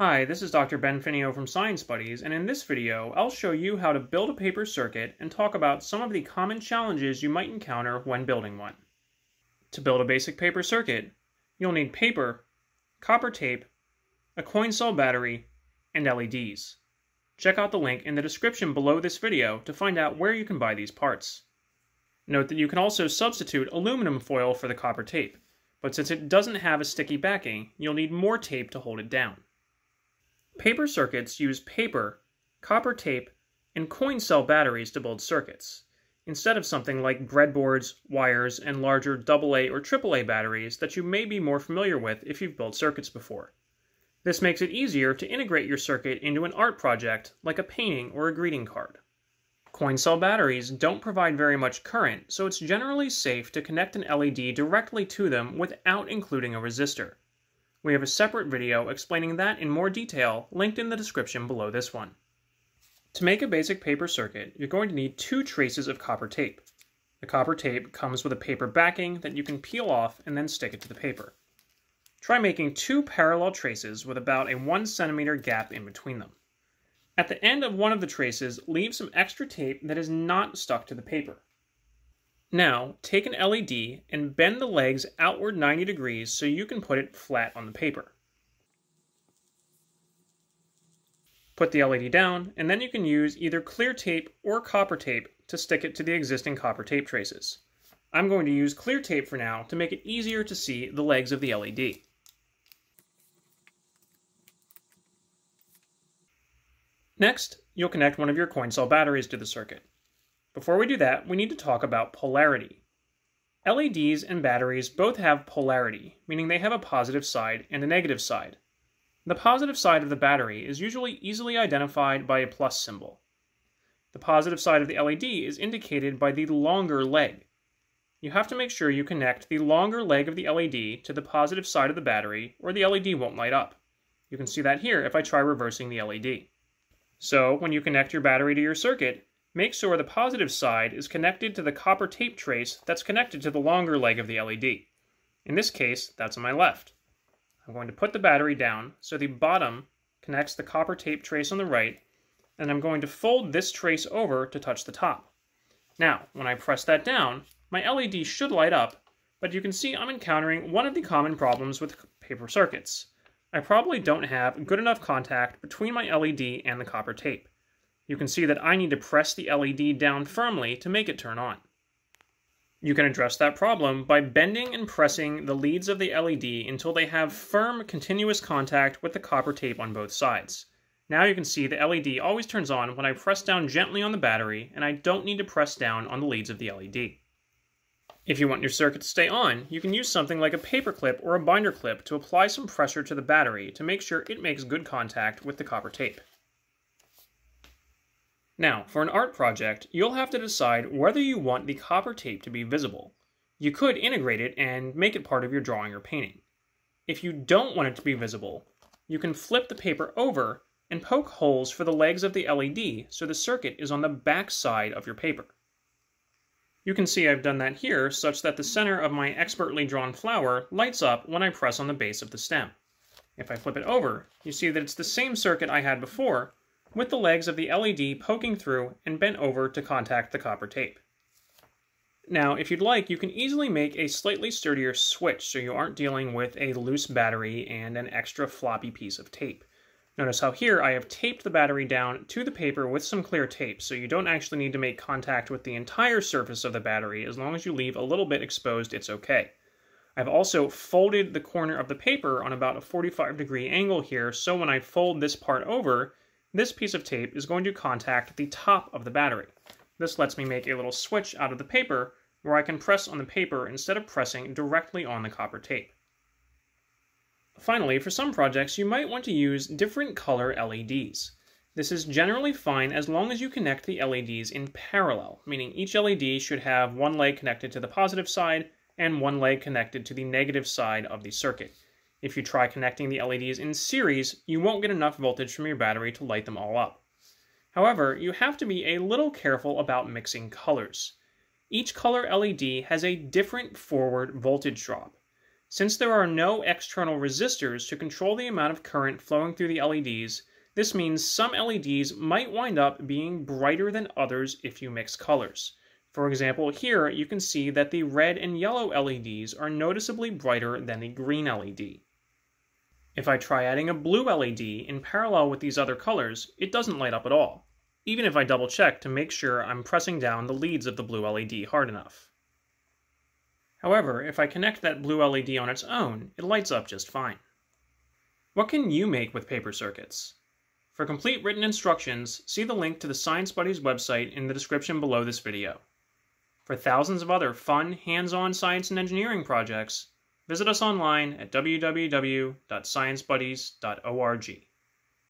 Hi, this is Dr. Ben Finio from Science Buddies, and in this video, I'll show you how to build a paper circuit and talk about some of the common challenges you might encounter when building one. To build a basic paper circuit, you'll need paper, copper tape, a coin cell battery, and LEDs. Check out the link in the description below this video to find out where you can buy these parts. Note that you can also substitute aluminum foil for the copper tape but since it doesn't have a sticky backing, you'll need more tape to hold it down. Paper circuits use paper, copper tape, and coin cell batteries to build circuits, instead of something like breadboards, wires, and larger AA or AAA batteries that you may be more familiar with if you've built circuits before. This makes it easier to integrate your circuit into an art project like a painting or a greeting card. Coin cell batteries don't provide very much current, so it's generally safe to connect an LED directly to them without including a resistor. We have a separate video explaining that in more detail linked in the description below this one. To make a basic paper circuit, you're going to need two traces of copper tape. The copper tape comes with a paper backing that you can peel off and then stick it to the paper. Try making two parallel traces with about a 1 centimeter gap in between them. At the end of one of the traces, leave some extra tape that is not stuck to the paper. Now, take an LED and bend the legs outward 90 degrees so you can put it flat on the paper. Put the LED down, and then you can use either clear tape or copper tape to stick it to the existing copper tape traces. I'm going to use clear tape for now to make it easier to see the legs of the LED. Next, you'll connect one of your coin cell batteries to the circuit. Before we do that, we need to talk about polarity. LEDs and batteries both have polarity, meaning they have a positive side and a negative side. The positive side of the battery is usually easily identified by a plus symbol. The positive side of the LED is indicated by the longer leg. You have to make sure you connect the longer leg of the LED to the positive side of the battery or the LED won't light up. You can see that here if I try reversing the LED. So when you connect your battery to your circuit, make sure the positive side is connected to the copper tape trace that's connected to the longer leg of the LED. In this case, that's on my left. I'm going to put the battery down so the bottom connects the copper tape trace on the right, and I'm going to fold this trace over to touch the top. Now, when I press that down, my LED should light up, but you can see I'm encountering one of the common problems with paper circuits. I probably don't have good enough contact between my LED and the copper tape. You can see that I need to press the LED down firmly to make it turn on. You can address that problem by bending and pressing the leads of the LED until they have firm, continuous contact with the copper tape on both sides. Now you can see the LED always turns on when I press down gently on the battery, and I don't need to press down on the leads of the LED. If you want your circuit to stay on, you can use something like a paper clip or a binder clip to apply some pressure to the battery to make sure it makes good contact with the copper tape. Now, for an art project, you'll have to decide whether you want the copper tape to be visible. You could integrate it and make it part of your drawing or painting. If you don't want it to be visible, you can flip the paper over and poke holes for the legs of the LED so the circuit is on the back side of your paper. You can see I've done that here such that the center of my expertly drawn flower lights up when I press on the base of the stem. If I flip it over, you see that it's the same circuit I had before, with the legs of the LED poking through and bent over to contact the copper tape. Now, if you'd like, you can easily make a slightly sturdier switch so you aren't dealing with a loose battery and an extra floppy piece of tape. Notice how here I have taped the battery down to the paper with some clear tape, so you don't actually need to make contact with the entire surface of the battery. As long as you leave a little bit exposed, it's okay. I've also folded the corner of the paper on about a 45 degree angle here, so when I fold this part over, this piece of tape is going to contact the top of the battery. This lets me make a little switch out of the paper where I can press on the paper instead of pressing directly on the copper tape. Finally, for some projects, you might want to use different color LEDs. This is generally fine as long as you connect the LEDs in parallel, meaning each LED should have one leg connected to the positive side and one leg connected to the negative side of the circuit. If you try connecting the LEDs in series, you won't get enough voltage from your battery to light them all up. However, you have to be a little careful about mixing colors. Each color LED has a different forward voltage drop. Since there are no external resistors to control the amount of current flowing through the LEDs, this means some LEDs might wind up being brighter than others if you mix colors. For example, here you can see that the red and yellow LEDs are noticeably brighter than the green LED. If I try adding a blue LED in parallel with these other colors, it doesn't light up at all, even if I double check to make sure I'm pressing down the leads of the blue LED hard enough. However, if I connect that blue LED on its own, it lights up just fine. What can you make with paper circuits? For complete written instructions, see the link to the Science Buddies website in the description below this video. For thousands of other fun, hands-on science and engineering projects, Visit us online at www.sciencebuddies.org.